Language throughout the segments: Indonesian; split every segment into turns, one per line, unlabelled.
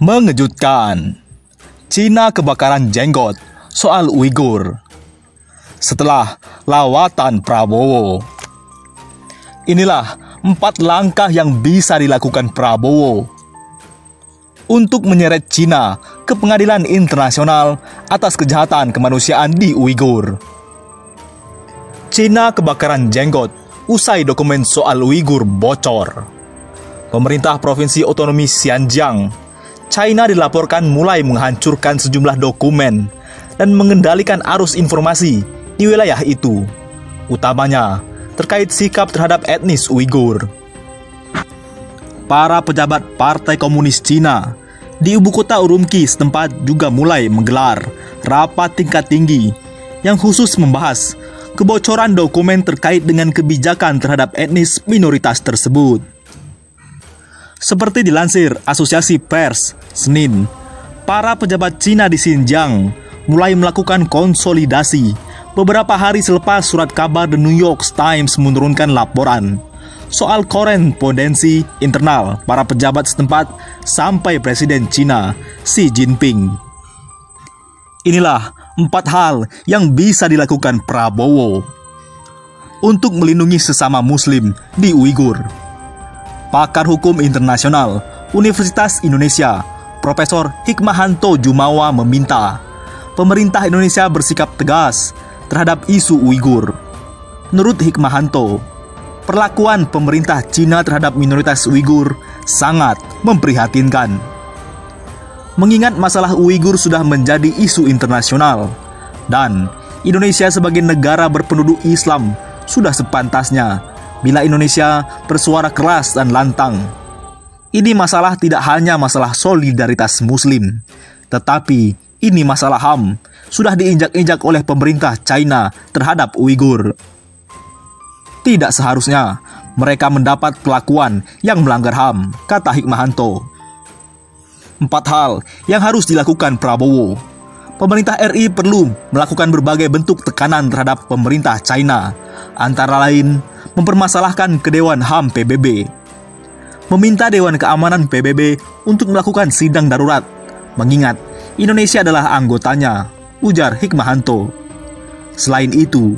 Mengejutkan. Cina kebakaran jenggot soal Uighur. Setelah lawatan Prabowo. Inilah empat langkah yang bisa dilakukan Prabowo untuk menyeret Cina ke pengadilan internasional atas kejahatan kemanusiaan di Uighur. Cina kebakaran jenggot usai dokumen soal Uighur bocor. Pemerintah Provinsi Otonomi Xinjiang China dilaporkan mulai menghancurkan sejumlah dokumen dan mengendalikan arus informasi di wilayah itu, utamanya terkait sikap terhadap etnis Uighur. Para pejabat Partai Komunis Cina di ibu kota Urumqi setempat juga mulai menggelar rapat tingkat tinggi yang khusus membahas kebocoran dokumen terkait dengan kebijakan terhadap etnis minoritas tersebut. Seperti dilansir Asosiasi Pers, Senin, para pejabat Cina di Xinjiang mulai melakukan konsolidasi beberapa hari selepas surat kabar The New York Times menurunkan laporan soal korespondensi internal para pejabat setempat sampai Presiden Cina Xi Jinping. Inilah empat hal yang bisa dilakukan Prabowo untuk melindungi sesama Muslim di Uighur pakar hukum internasional Universitas Indonesia, Profesor Hikmahanto Jumawa meminta pemerintah Indonesia bersikap tegas terhadap isu Uighur. Menurut Hikmahanto, perlakuan pemerintah Cina terhadap minoritas Uighur sangat memprihatinkan. Mengingat masalah Uighur sudah menjadi isu internasional dan Indonesia sebagai negara berpenduduk Islam sudah sepantasnya bila Indonesia bersuara keras dan lantang. Ini masalah tidak hanya masalah solidaritas Muslim, tetapi ini masalah HAM sudah diinjak-injak oleh pemerintah China terhadap Uighur. Tidak seharusnya mereka mendapat pelakuan yang melanggar HAM, kata Hikmahanto. Empat hal yang harus dilakukan Prabowo. Pemerintah RI perlu melakukan berbagai bentuk tekanan terhadap pemerintah China, antara lain mempermasalahkan ke Dewan HAM PBB. Meminta Dewan Keamanan PBB untuk melakukan sidang darurat, mengingat Indonesia adalah anggotanya, ujar Hikmahanto. Selain itu,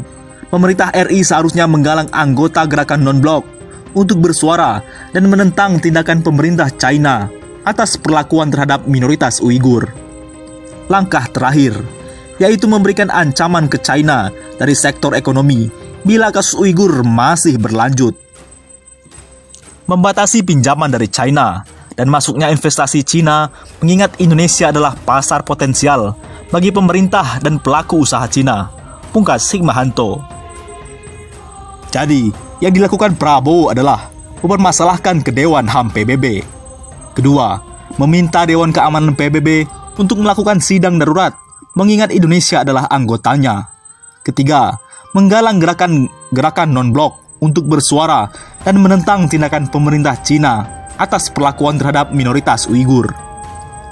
pemerintah RI seharusnya menggalang anggota gerakan non-blok untuk bersuara dan menentang tindakan pemerintah China atas perlakuan terhadap minoritas Uighur. Langkah terakhir, yaitu memberikan ancaman ke China dari sektor ekonomi bila kasus Uighur masih berlanjut. Membatasi pinjaman dari China dan masuknya investasi Cina mengingat Indonesia adalah pasar potensial bagi pemerintah dan pelaku usaha Cina, pungkas Hikmahanto. Jadi, yang dilakukan Prabowo adalah mempermasalahkan ke Dewan HAM PBB. Kedua, meminta Dewan Keamanan PBB untuk melakukan sidang darurat mengingat Indonesia adalah anggotanya. Ketiga, menggalang gerakan gerakan non-blok untuk bersuara dan menentang tindakan pemerintah Cina atas perlakuan terhadap minoritas Uighur.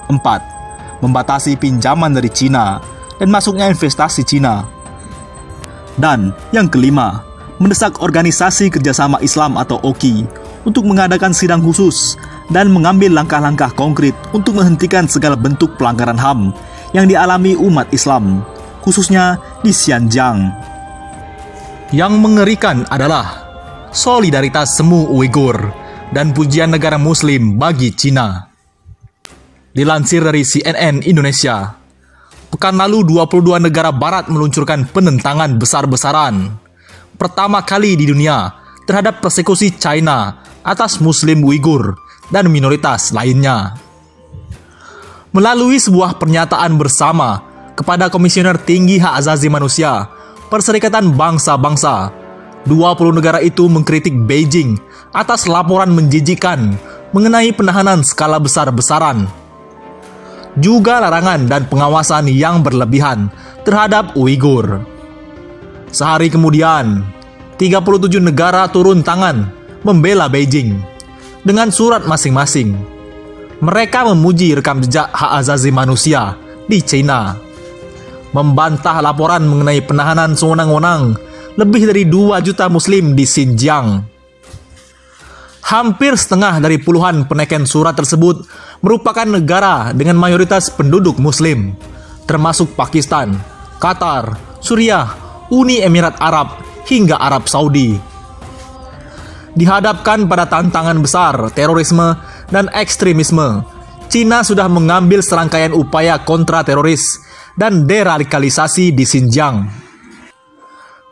4. Membatasi pinjaman dari Cina dan masuknya investasi Cina. Dan yang kelima, mendesak Organisasi Kerjasama Islam atau OKI untuk mengadakan sidang khusus dan mengambil langkah-langkah konkret untuk menghentikan segala bentuk pelanggaran HAM yang dialami umat Islam, khususnya di Xinjiang. Yang mengerikan adalah solidaritas semu Uighur dan pujian negara muslim bagi Cina. Dilansir dari CNN Indonesia, pekan lalu 22 negara barat meluncurkan penentangan besar-besaran pertama kali di dunia terhadap persekusi China atas muslim Uighur dan minoritas lainnya. Melalui sebuah pernyataan bersama kepada Komisioner Tinggi Hak Azazi Manusia Perserikatan Bangsa-Bangsa. 20 negara itu mengkritik Beijing atas laporan menjijikan mengenai penahanan skala besar-besaran. Juga larangan dan pengawasan yang berlebihan terhadap Uighur. Sehari kemudian, 37 negara turun tangan membela Beijing dengan surat masing-masing. Mereka memuji rekam jejak hak azazi manusia di China membantah laporan mengenai penahanan sewenang-wenang lebih dari 2 juta muslim di Xinjiang. Hampir setengah dari puluhan peneken surat tersebut merupakan negara dengan mayoritas penduduk muslim, termasuk Pakistan, Qatar, Suriah, Uni Emirat Arab, hingga Arab Saudi. Dihadapkan pada tantangan besar terorisme dan ekstremisme, Cina sudah mengambil serangkaian upaya kontra teroris dan deradikalisasi di Xinjiang.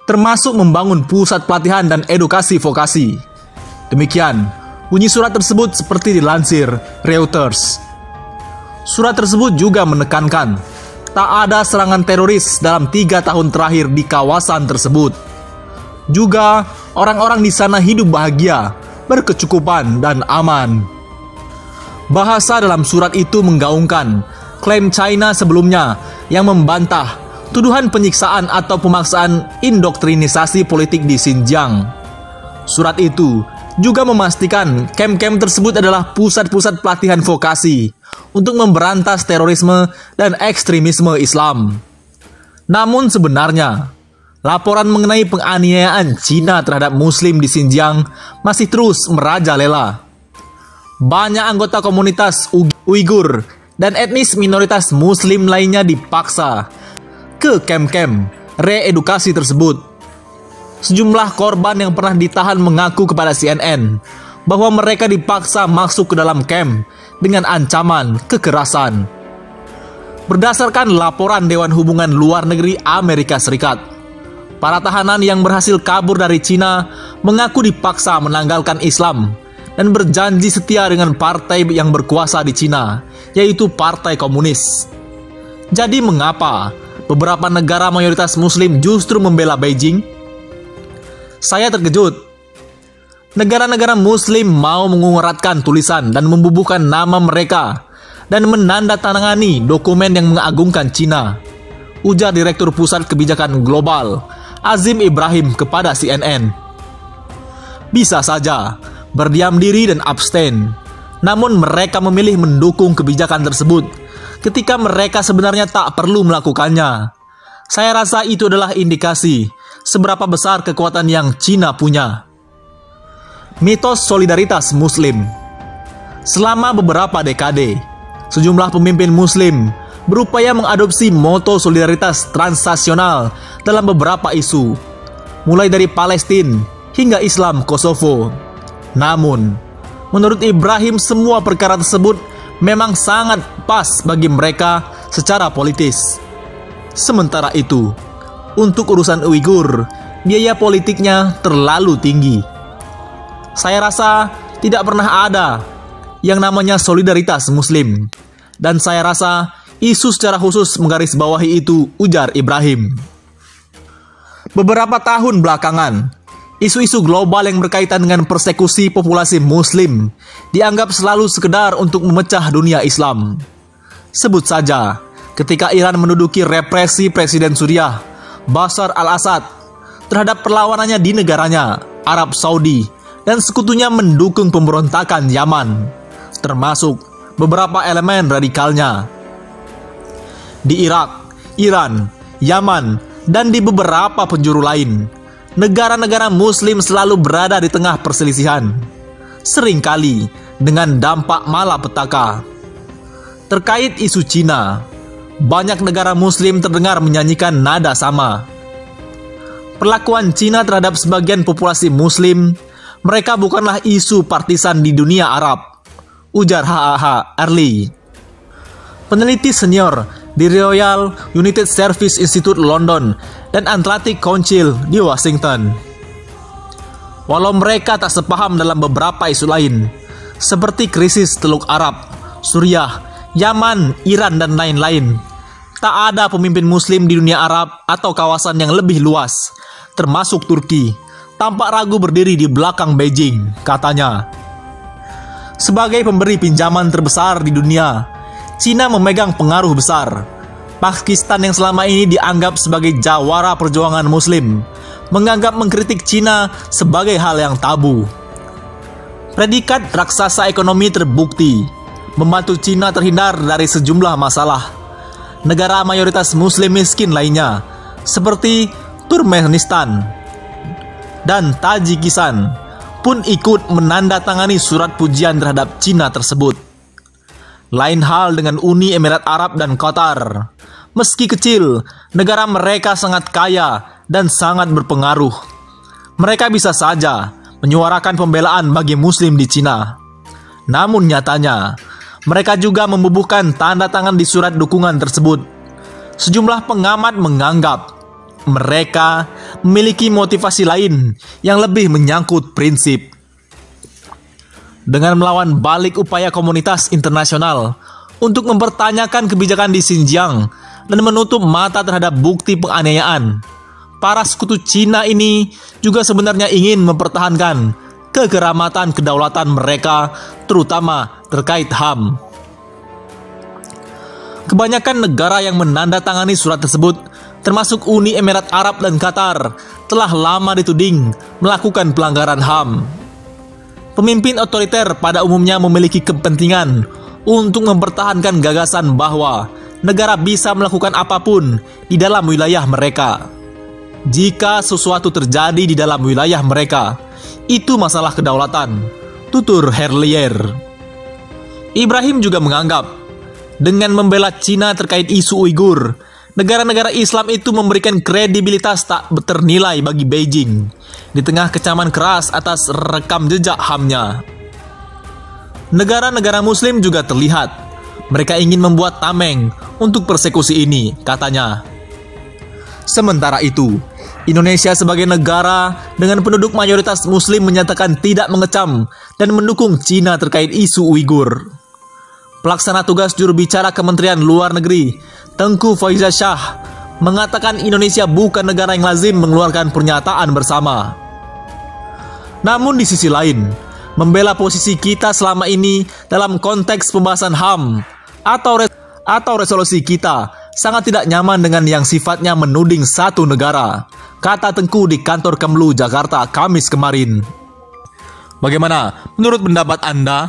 Termasuk membangun pusat pelatihan dan edukasi vokasi. Demikian, bunyi surat tersebut seperti dilansir Reuters. Surat tersebut juga menekankan tak ada serangan teroris dalam tiga tahun terakhir di kawasan tersebut. Juga, orang-orang di sana hidup bahagia, berkecukupan, dan aman. Bahasa dalam surat itu menggaungkan klaim China sebelumnya yang membantah tuduhan penyiksaan atau pemaksaan indoktrinisasi politik di Xinjiang. Surat itu juga memastikan kem-kem tersebut adalah pusat-pusat pelatihan vokasi untuk memberantas terorisme dan ekstremisme Islam. Namun sebenarnya, laporan mengenai penganiayaan Cina terhadap Muslim di Xinjiang masih terus merajalela. Banyak anggota komunitas Uighur dan etnis minoritas Muslim lainnya dipaksa ke kem-kem reedukasi tersebut Sejumlah korban yang pernah ditahan mengaku kepada CNN bahwa mereka dipaksa masuk ke dalam camp dengan ancaman kekerasan. Berdasarkan laporan Dewan Hubungan Luar Negeri Amerika Serikat, para tahanan yang berhasil kabur dari Cina mengaku dipaksa menanggalkan Islam dan berjanji setia dengan partai yang berkuasa di Cina, yaitu Partai Komunis. Jadi mengapa beberapa negara mayoritas muslim justru membela Beijing? Saya terkejut. Negara-negara muslim mau menguratkan tulisan dan membubuhkan nama mereka dan menandatangani dokumen yang mengagungkan Cina. Ujar Direktur Pusat Kebijakan Global, Azim Ibrahim kepada CNN. Bisa saja berdiam diri dan abstain, namun mereka memilih mendukung kebijakan tersebut ketika mereka sebenarnya tak perlu melakukannya. Saya rasa itu adalah indikasi seberapa besar kekuatan yang Cina punya. Mitos solidaritas Muslim Selama beberapa dekade, sejumlah pemimpin Muslim berupaya mengadopsi moto solidaritas transnasional dalam beberapa isu, mulai dari Palestina hingga Islam Kosovo. Namun, menurut Ibrahim semua perkara tersebut memang sangat pas bagi mereka secara politis. Sementara itu, untuk urusan Uighur, biaya politiknya terlalu tinggi. Saya rasa tidak pernah ada yang namanya solidaritas Muslim, dan saya rasa isu secara khusus menggarisbawahi itu, ujar Ibrahim. Beberapa tahun belakangan, isu-isu global yang berkaitan dengan persekusi populasi Muslim dianggap selalu sekedar untuk memecah dunia Islam. Sebut saja, ketika Iran menduduki represi Presiden Suriah Bashar al-Assad terhadap perlawanannya di negaranya, Arab Saudi, dan sekutunya mendukung pemberontakan Yaman, termasuk beberapa elemen radikalnya. Di Irak, Iran, Yaman, dan di beberapa penjuru lain, negara-negara muslim selalu berada di tengah perselisihan. Seringkali dengan dampak malapetaka. Terkait isu Cina, banyak negara muslim terdengar menyanyikan nada sama. Perlakuan Cina terhadap sebagian populasi muslim, mereka bukanlah isu partisan di dunia Arab, ujar HAH Early. Peneliti senior di Royal United Service Institute London dan Atlantic Council di Washington. Walau mereka tak sepaham dalam beberapa isu lain, seperti krisis Teluk Arab, Suriah, Yaman, Iran, dan lain-lain, Tak ada pemimpin muslim di dunia Arab atau kawasan yang lebih luas, termasuk Turki, tampak ragu berdiri di belakang Beijing, katanya. Sebagai pemberi pinjaman terbesar di dunia, Cina memegang pengaruh besar. Pakistan yang selama ini dianggap sebagai jawara perjuangan muslim, menganggap mengkritik Cina sebagai hal yang tabu. Predikat raksasa ekonomi terbukti, membantu Cina terhindar dari sejumlah masalah negara mayoritas muslim miskin lainnya seperti Turkmenistan dan Tajikistan pun ikut menandatangani surat pujian terhadap Cina tersebut. Lain hal dengan Uni Emirat Arab dan Qatar. Meski kecil, negara mereka sangat kaya dan sangat berpengaruh. Mereka bisa saja menyuarakan pembelaan bagi Muslim di Cina. Namun nyatanya, mereka juga membubuhkan tanda tangan di surat dukungan tersebut. Sejumlah pengamat menganggap mereka memiliki motivasi lain yang lebih menyangkut prinsip. Dengan melawan balik upaya komunitas internasional untuk mempertanyakan kebijakan di Xinjiang dan menutup mata terhadap bukti penganiayaan, para sekutu Cina ini juga sebenarnya ingin mempertahankan kekeramatan kedaulatan mereka, terutama terkait HAM. Kebanyakan negara yang menandatangani surat tersebut termasuk Uni Emirat Arab dan Qatar, telah lama dituding melakukan pelanggaran HAM. Pemimpin otoriter pada umumnya memiliki kepentingan untuk mempertahankan gagasan bahwa negara bisa melakukan apa pun di dalam wilayah mereka. Jika sesuatu terjadi di dalam wilayah mereka, itu masalah kedaulatan, tutur Herlier. Ibrahim juga menganggap, dengan membela Cina terkait isu Uighur, negara-negara Islam itu memberikan kredibilitas tak ternilai bagi Beijing di tengah kecaman keras atas rekam jejak HAM-nya. Negara-negara muslim juga terlihat mereka ingin membuat tameng untuk persekusi ini, katanya. Sementara itu, Indonesia sebagai negara dengan penduduk mayoritas muslim menyatakan tidak mengecam dan mendukung Cina terkait isu Uighur. Pelaksana tugas juru bicara Kementerian Luar Negeri, Tengku Faizah Shah, mengatakan Indonesia bukan negara yang lazim mengeluarkan pernyataan bersama. Namun di sisi lain, membela posisi kita selama ini dalam konteks pembahasan HAM atau res atau resolusi kita sangat tidak nyaman dengan yang sifatnya menuding satu negara, kata Tengku di kantor Kemlu Jakarta Kamis kemarin. Bagaimana menurut pendapat Anda?